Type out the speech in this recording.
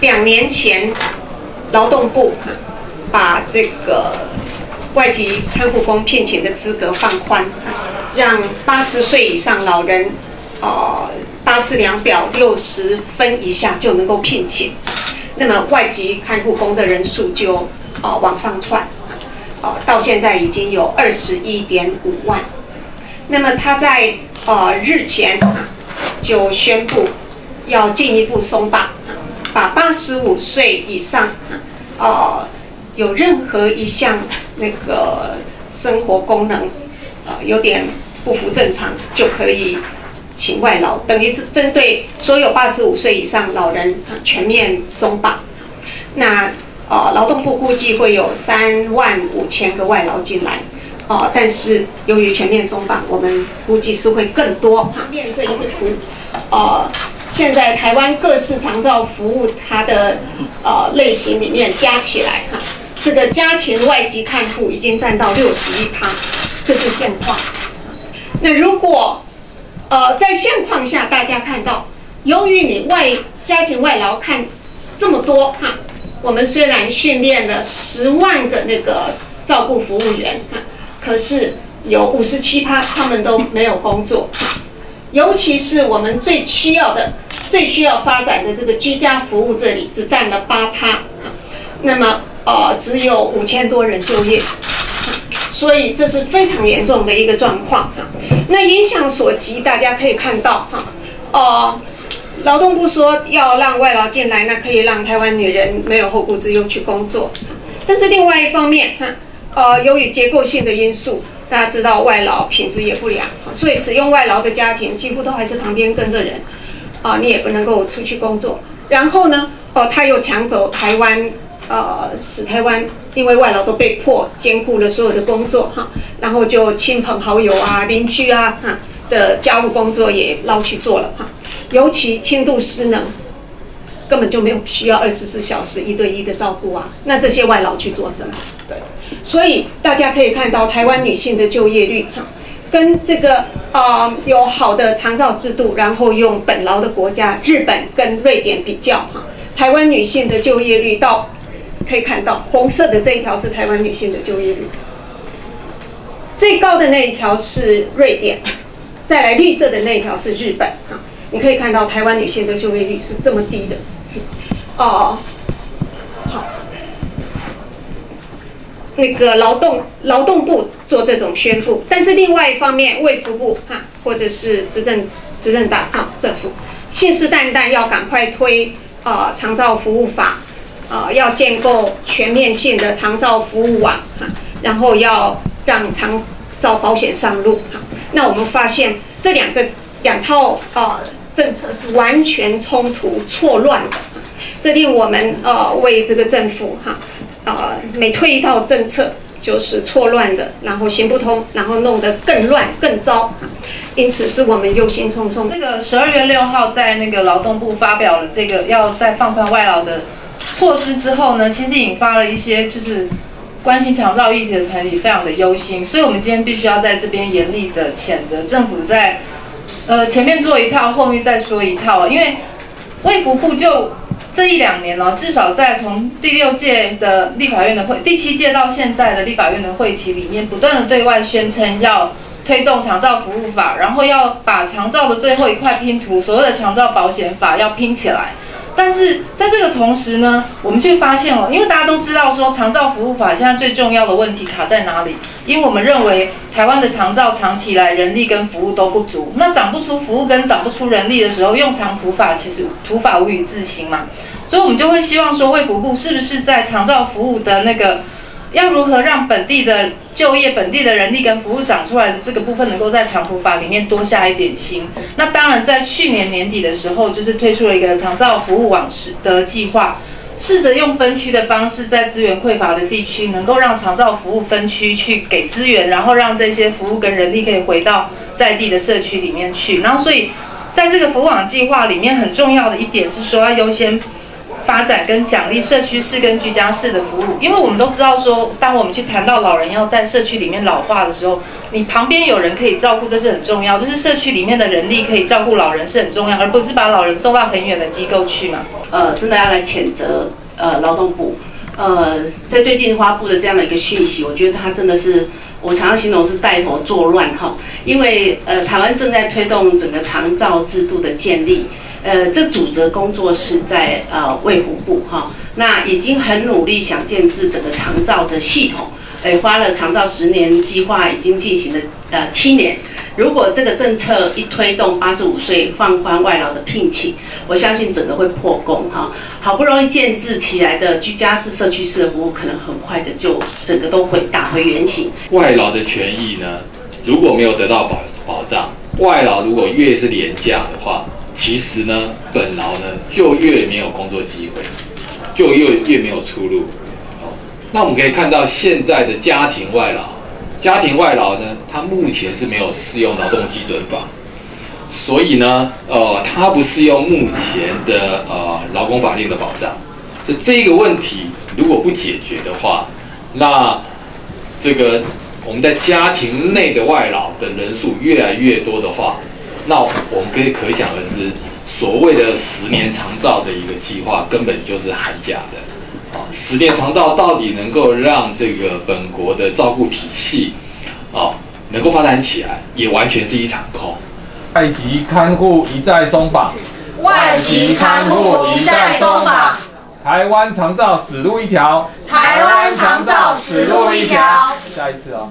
两年前，劳动部把这个外籍看护工聘请的资格放宽，让八十岁以上老人，呃，八四量表六十分以下就能够聘请。那么外籍看护工的人数就呃往上窜，呃，到现在已经有二十一点五万。那么他在呃日前就宣布要进一步松绑。把八十五岁以上，呃，有任何一项那个生活功能，呃，有点不符正常，就可以请外劳，等于是针对所有八十五岁以上老人全面松绑。那呃，劳动部估计会有三万五千个外劳进来，哦，但是由于全面松绑，我们估计是会更多。旁边这一个图，呃。现在台湾各式长照服务，它的呃类型里面加起来哈，这个家庭外籍看护已经占到六十一趴，这是现况。那如果呃在现况下，大家看到，由于你外家庭外劳看这么多哈，我们虽然训练了十万个那个照顾服务员哈，可是有五十七趴他们都没有工作。尤其是我们最需要的、最需要发展的这个居家服务，这里只占了八趴，那么呃只有五千多人就业，所以这是非常严重的一个状况哈。那影响所及，大家可以看到哈，呃，劳动部说要让外劳进来，那可以让台湾女人没有后顾之忧去工作，但是另外一方面哈，呃，由于结构性的因素。大家知道外劳品质也不良，所以使用外劳的家庭几乎都还是旁边跟着人，啊，你也不能够出去工作。然后呢，哦，他又抢走台湾，呃，使台湾因为外劳都被迫兼顾了所有的工作哈，然后就亲朋好友啊、邻居啊哈的家务工作也捞去做了哈，尤其轻度失能，根本就没有需要二十四小时一对一的照顾啊，那这些外劳去做什么？对。所以大家可以看到，台湾女性的就业率哈，跟这个呃有好的长照制度，然后用本劳的国家日本跟瑞典比较哈，台湾女性的就业率到可以看到红色的这一条是台湾女性的就业率，最高的那一条是瑞典，再来绿色的那一条是日本。啊，你可以看到台湾女性的就业率是这么低的，哦。好。那个劳动劳动部做这种宣布，但是另外一方面，卫福部哈，或者是执政执政党哈政府，信誓旦旦要赶快推啊长照服务法，啊要建构全面性的长照服务网哈，然后要让长照保险上路哈。那我们发现这两个两套啊政策是完全冲突错乱的，这令我们呃为这个政府哈。呃，每推一套政策就是错乱的，然后行不通，然后弄得更乱更糟，因此是我们忧心忡忡。这个十二月六号在那个劳动部发表了这个要再放宽外劳的措施之后呢，其实引发了一些就是关心长照议题的团体非常的忧心，所以我们今天必须要在这边严厉的谴责政府在呃前面做一套，后面再说一套，因为卫福部就。这一两年呢，至少在从第六届的立法院的会，第七届到现在的立法院的会期里面，不断的对外宣称要推动长照服务法，然后要把长照的最后一块拼图，所谓的长照保险法要拼起来。但是在这个同时呢，我们却发现了，因为大家都知道说长照服务法现在最重要的问题卡在哪里？因为我们认为台湾的长照长期来人力跟服务都不足，那长不出服务跟长不出人力的时候，用长服法其实土法无以自行嘛，所以我们就会希望说，卫福部是不是在长照服务的那个。要如何让本地的就业、本地的人力跟服务长出来的这个部分，能够在长服法里面多下一点心？那当然，在去年年底的时候，就是推出了一个长照服务网试的计划，试着用分区的方式，在资源匮乏的地区，能够让长照服务分区去给资源，然后让这些服务跟人力可以回到在地的社区里面去。然后，所以在这个服务网计划里面，很重要的一点是说要优先发展跟奖励社区式跟居家式的服务，因为我们都知道说，当我们去谈到老人要在社区里面老化的时候，你旁边有人可以照顾，这是很重要，就是社区里面的人力可以照顾老人是很重要，而不是把老人送到很远的机构去嘛。呃，真的要来谴责呃劳动部，呃，在最近发布的这样的一个讯息，我觉得他真的是，我常常形容是带头作乱哈，因为呃台湾正在推动整个长照制度的建立，呃，这主责工作是在呃卫福部哈，那已经很努力想建制整个长照的系统。诶，花了长照十年计划已经进行了呃七年。如果这个政策一推动，八十五岁放宽外劳的聘请，我相信整个会破功哈。好不容易建制起来的居家式、社区式的服务，可能很快的就整个都会打回原形。外劳的权益呢，如果没有得到保保障，外劳如果越是廉价的话，其实呢，本劳呢就越没有工作机会，就越越没有出路。那我们可以看到，现在的家庭外劳，家庭外劳呢，他目前是没有适用劳动基准法，所以呢，呃，他不适用目前的呃劳工法令的保障。就这个问题如果不解决的话，那这个我们在家庭内的外劳的人数越来越多的话，那我们可以可想而知，所谓的十年长照的一个计划根本就是喊假的。十年长照到底能够让这个本国的照顾体系，啊，能够发展起来，也完全是一场空。外籍看护一再松绑，外籍看护一再松绑，台湾长照死路一条，台湾长照死路一条。下一次哦。